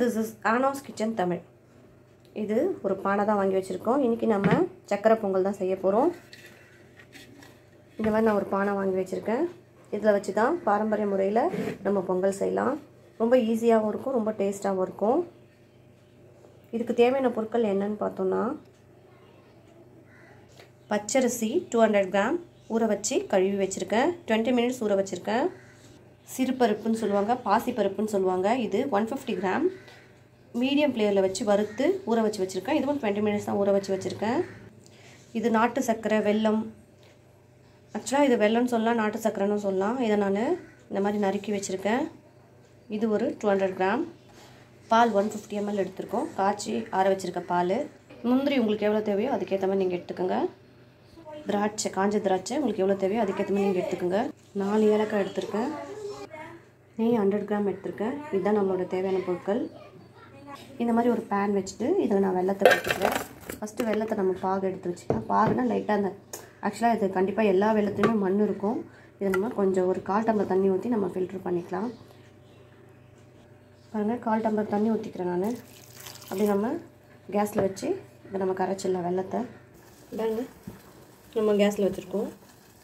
This is Anu's kitchen Tamil இது ஒரு பானை தான் வாங்கி வச்சுருக்கோம். இன்றைக்கி நம்ம சக்கரை பொங்கல் தான் செய்ய போகிறோம் இந்த மாதிரி நான் ஒரு பானை வாங்கி வச்சுருக்கேன். இதில் வச்சு தான் பாரம்பரிய முறையில் நம்ம பொங்கல் செய்யலாம். ரொம்ப ஈஸியாகவும் இருக்கும் ரொம்ப டேஸ்ட்டாகவும் இருக்கும். இதுக்கு தேவையான பொருட்கள் என்னன்னு பார்த்தோன்னா பச்சரிசி டூ ஹண்ட்ரட் கிராம் ஊற வச்சு கழுவி வச்சுருக்கேன். டுவெண்ட்டி மினிட்ஸ் ஊற வச்சுருக்கேன். சிறுபருப்புன்னு சொல்லுவாங்க பாசிப்பருப்புன்னு சொல்லுவாங்க. இது ஒன் ஃபிஃப்டி கிராம் மீடியம் ஃப்ளேவரில் வச்சு வறுத்து ஊற வச்சு வச்சுருக்கேன். இதுவும் டுவெண்ட்டி மினிட்ஸ் தான் ஊற வச்சு வச்சுருக்கேன். இது நாட்டு சர்க்கரை வெல்லம். ஆக்சுவலாக இது வெல்லம்னு சொல்லலாம் நாட்டு சர்க்கரைன்னு சொல்லலாம். இதை நான் இந்த மாதிரி நறுக்கி வச்சுருக்கேன். இது ஒரு டூ ஹண்ட்ரட் கிராம் பால் ஒன் ஃபிஃப்டி எம்எல் எடுத்திருக்கோம். காய்ச்சி ஆற வச்சுருக்க பால். முந்திரி உங்களுக்கு எவ்வளோ தேவையோ அதுக்கேற்ற மாதிரி நீங்கள் எடுத்துக்கோங்க. திராட்சை காஞ்ச திராட்சை. உங்களுக்கு எவ்வளோ தேவையோ அதுக்கேற்ற மாதிரி நீங்கள் எடுத்துக்கோங்க. நாலு ஏலக்காய் எடுத்திருக்கேன். நெய் ஹண்ட்ரட் கிராம் எடுத்திருக்கேன். இதுதான் நம்மளோட தேவையான பொருட்கள். இந்த மாதிரி ஒரு பேன் வச்சுட்டு இதில் நான் வெள்ளத்தை போட்டுக்கிறேன். ஃபஸ்ட்டு வெள்ளத்தை நம்ம பாகு எடுத்து வச்சுக்கலாம். பாகுனா லைட்டாக அந்த ஆக்சுவலாக இது கண்டிப்பாக எல்லா வெள்ளத்துலையுமே மண் இருக்கும். இதை நம்ம கொஞ்சம் ஒரு கால் டம்ளர் தண்ணி ஊற்றி நம்ம ஃபில்ட்ரு பண்ணிக்கலாம். பாருங்கள் கால் டம்ளர் தண்ணி ஊற்றிக்கிறேன் நான். அப்படி நம்ம கேஸில் வச்சு இதை நம்ம கரைச்சிடலாம் வெள்ளத்தை இதாங்க. நம்ம கேஸில் வச்சுருக்கோம்.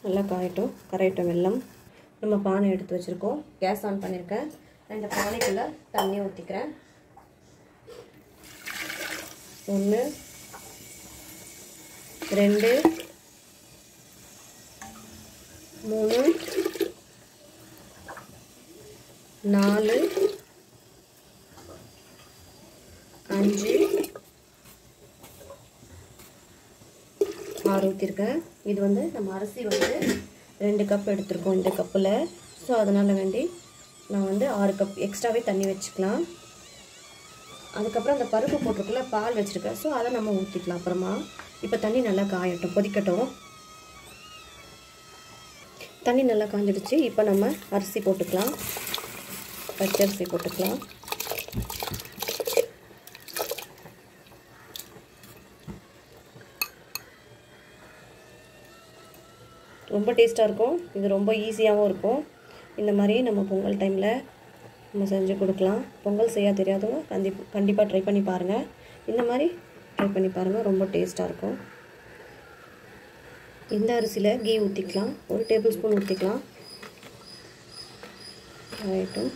நல்லா காயட்டும். கரையட்டும் வெல்லம் நம்ம பானை எடுத்து வச்சுருக்கோம். கேஸ் ஆன் பண்ணியிருக்கேன் நான் இந்த பானைக்குள்ளே தண்ணி ஊற்றிக்கிறேன் ஒன்று ரெண்டு மூணு நாலு ஆறு ஊற்றிருக்கேன் இது வந்து நம்ம அரிசி வந்து ரெண்டு கப் எடுத்திருக்கோம் இந்த கப்பில் ஸோ அதனால் வேண்டி நான் வந்து ஆறு கப் எக்ஸ்ட்ராவே தண்ணி வச்சுக்கலாம். அதுக்கப்புறம் அந்த பருப்பு போட்டிருக்குள்ள பால் வச்சுருக்கேன். ஸோ அதை நம்ம ஊற்றிக்கலாம் அப்புறமா. இப்போ தண்ணி நல்லா காயட்டும் கொதிக்கட்டும். தண்ணி நல்லா காஞ்சிடுச்சு. இப்போ நம்ம அரிசி போட்டுக்கலாம். பச்சரிசி போட்டுக்கலாம். ரொம்ப டேஸ்ட்டாக இருக்கும். இது ரொம்ப ஈஸியாகவும் இருக்கும். இந்த மாதிரி நம்ம பொங்கல் டைமில் நம்ம செஞ்சு கொடுக்கலாம். பொங்கல் செய்ய தெரியாதவங்க கண்டிப் கண்டிப்பாக ட்ரை பண்ணி பாருங்கள் இந்த மாதிரி ட்ரை பண்ணி பாருங்கள் ரொம்ப டேஸ்ட்டாக இருக்கும். இந்த அரிசியில் கீ ஊற்றிக்கலாம் ஒரு டேபிள் ஸ்பூன் ஊற்றிக்கலாம் ரைட்டும்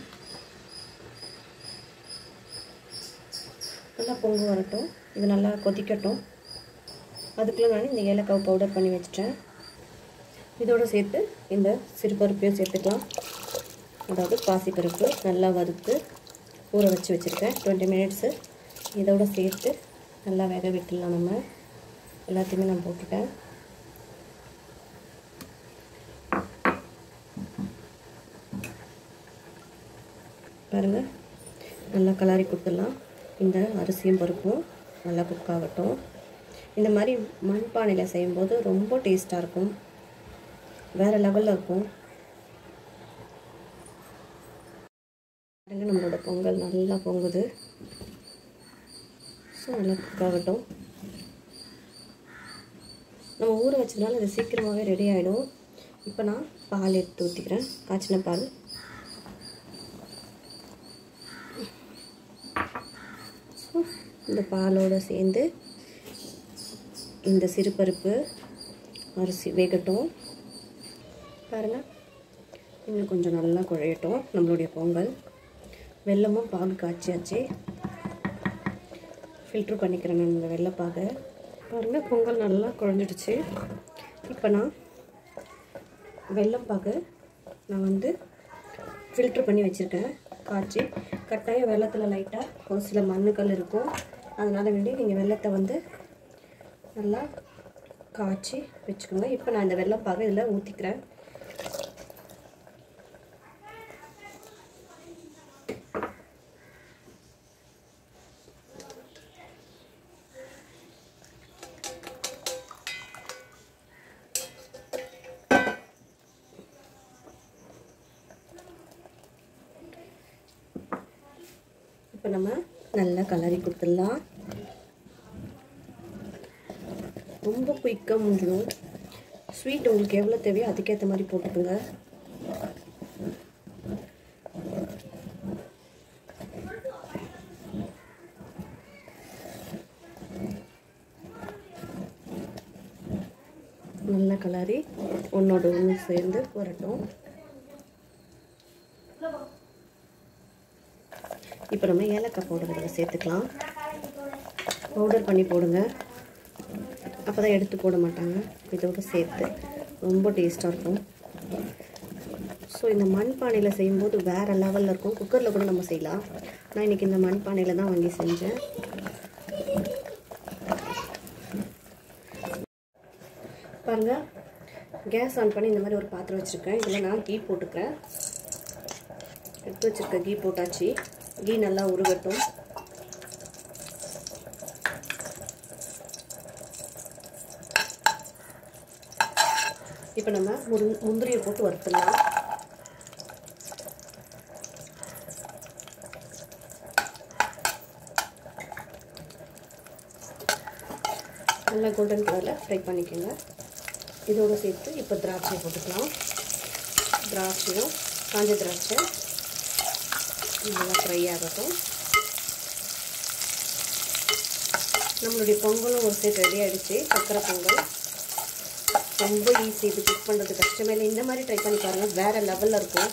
நல்லா பொங்கு வரட்டும். இது நல்லா கொதிக்கட்டும். அதுக்குள்ளே நான் இந்த ஏலக்காய் பவுடர் பண்ணி வச்சிட்டேன். இதோடு சேர்த்து இந்த சிறுபருப்பையும் சேர்த்துக்கலாம். அதாவது பாசிப்பருப்பு நல்லா வறுத்து ஊற வச்சு வச்சுருக்கேன். டுவெண்ட்டி மினிட்ஸு இதோடு சேர்த்து நல்லா வேக விட்டுடலாம் நம்ம. எல்லாத்தையுமே நான் போட்டுட்டேன். பாருங்கள் நல்லா கலாரி கொடுத்துடலாம். இந்த அரிசியும் பருப்பும் நல்லா குக் ஆகட்டும். இந்த மாதிரி மண்பானையில் செய்யும்போது ரொம்ப டேஸ்ட்டாக இருக்கும். வேறு லெவலில் இருக்கும். நம்மளோட பொங்கல் நல்லா பொங்குது. ஸோ நல்லா குக்காகட்டும் நம்ம ஊற வச்சதுனால அது சீக்கிரமாகவே ரெடி ஆகிடும் இப்போ நான் பால் எடுத்து ஊற்றிக்கிறேன் காய்ச்சின பால். ஸோ இந்த பாலோடு சேர்ந்து இந்த சிறுபருப்பு அரிசி வேகட்டும். பாருங்கள் இன்னும் கொஞ்சம் நல்லா குழையட்டும். நம்மளுடைய பொங்கல். வெள்ளமும் பாகு காய்ச்சியாச்சு ஃபில்ட்ரு பண்ணிக்கிறேன் நான் இந்த வெள்ளைப்பாகை. பாருங்கள் பொங்கல் நல்லா குழஞ்சிடுச்சு. இப்போ நான் வெல்லம் நான் வந்து ஃபில்ட்ரு பண்ணி வச்சுருக்கேன். காய்ச்சி கட்டாயம் வெள்ளத்தில் லைட்டாக ஒரு சில மண்ணுக்கள் இருக்கும். அதனால் வேண்டி நீங்கள் வெள்ளத்தை வந்து நல்லா காய்ச்சி வச்சுக்கோங்க. இப்போ நான் இந்த வெள்ளம்பாக இதில் ஊற்றிக்கிறேன் இப்போ நம்ம நல்லா கலரி கொடுத்துடலாம். ரொம்ப குயிக்காக முடிஞ்சிடும். ஸ்வீட் உங்களுக்கு எவ்வளோ தேவையோ அதுக்கேற்ற மாதிரி போட்டுக்கோங்க. நல்ல கலரி ஒன்றோட ஒன்று சேர்ந்து வரட்டும் இப்போ நம்ம ஏலக்காய் பவுடர் இதில் சேர்த்துக்கலாம். பவுடர் பண்ணி போடுங்க. அப்போ தான் எடுத்து போட மாட்டாங்க. இதோட சேர்த்து ரொம்ப டேஸ்ட்டாக இருக்கும். ஸோ இந்த மண்பானையில் செய்யும்போது வேறு லெவலில் இருக்கும். குக்கரில் கூட நம்ம செய்யலாம். நான் இன்றைக்கி இந்த மண்பானையில் தான் வாங்கி செஞ்சேன். பாருங்கள் கேஸ் ஆன் பண்ணி இந்த மாதிரி ஒரு பாத்திரம் வச்சுருக்கேன். இதில் நான் கீ போட்டுக்கிறேன். எடுத்து வச்சுருக்க கீ போட்டாச்சு. கீ நல்லா உருகட்டும். இப்போ நம்ம முரு முந்திரியை போட்டு வறுத்துடலாம். நல்லா கோல்டன் கலரில் ஃப்ரை பண்ணிக்கோங்க. இதோடு சேர்த்து இப்போ திராட்சை போட்டுக்கலாம். திராட்சையும் காஞ்ச திராட்சை நல்லா ஃப்ரை ஆகட்டும். நம்மளுடைய பொங்கலும் ஒரு சைட் ரெடி ஆகிடுச்சு சக்கரை பொங்கல். ரொம்ப ஈஸி இது குக் பண்ணுறது கஷ்டமே இல்லை. இந்த மாதிரி ட்ரை பண்ணி பாருங்கள் வேறு லெவலில் இருக்கும்.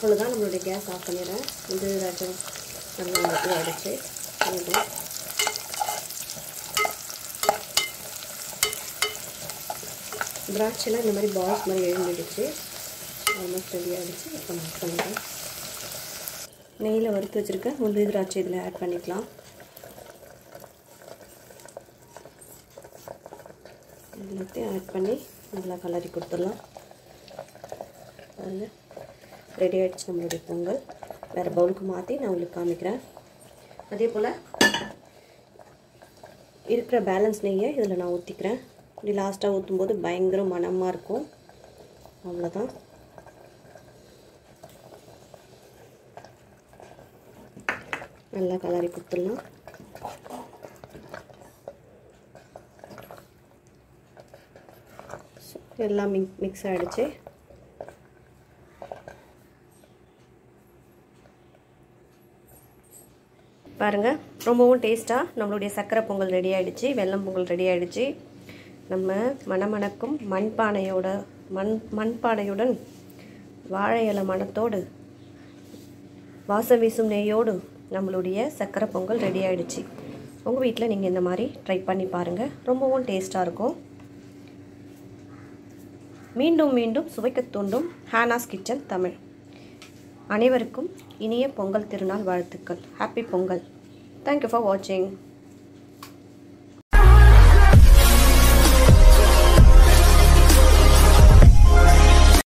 அவ்வளோதான் நம்மளுடைய கேஸ் ஆஃப் பண்ணிடுறேன். இது ஏதாச்சும் நல்லா ஆகிடுச்சு திராட்சைலாம் இந்த மாதிரி பால்ஸ் மாதிரி எழுந்துடுச்சு. ஆல்மோஸ்ட் ரெடி ஆகிடுச்சு இப்போ மிக்ஸ் பண்ணிடுறேன் நெய்யில் வறுத்து வச்சுருக்கேன் முந்திரி திராட்சை இதில் ஆட் பண்ணிக்கலாம். எல்லாத்தையும் ஆட் பண்ணி நல்லா கலரி கொடுத்துடலாம். அதில் ரெடி ஆகிடுச்சு நம்மளுடைய பொங்கல். வேறு பவுலுக்கு மாற்றி நான் உங்களுக்கு காமிக்கிறேன். அதே போல் இருக்கிற பேலன்ஸ் நெய்யை இதில் நான் ஊற்றிக்கிறேன் இப்படி லாஸ்ட்டாக ஊற்றும்போது பயங்கர மனமாக இருக்கும். அவ்வளோதான் நல்லா கலரி கொடுத்துடலாம். எல்லாம் மிக் மிக்ஸ் ஆகிடுச்சு பாருங்கள் ரொம்பவும் டேஸ்ட்டாக நம்மளுடைய சக்கரை பொங்கல் ரெடி ஆகிடுச்சு வெள்ளம் பொங்கல் ரெடி ஆகிடுச்சு நம்ம மணமணக்கும் மண்பானையோட மண் மண்பானையுடன் வாழை இலை மணத்தோடு வாசம் வீசும் நெய்யோடு நம்மளுடைய சக்கரை பொங்கல் ரெடி ஆகிடுச்சு உங்கள் வீட்டில் நீங்கள் இந்த மாதிரி ட்ரை பண்ணி பாருங்கள் ரொம்பவும் டேஸ்ட்டாக இருக்கும். மீண்டும் மீண்டும் சுவைக்க தூண்டும் ஹானாஸ் கிச்சன் தமிழ். அனைவருக்கும் இனிய பொங்கல் திருநாள் வாழ்த்துக்கள். ஹாப்பி பொங்கல். தேங்க்யூ ஃபார் வாட்சிங்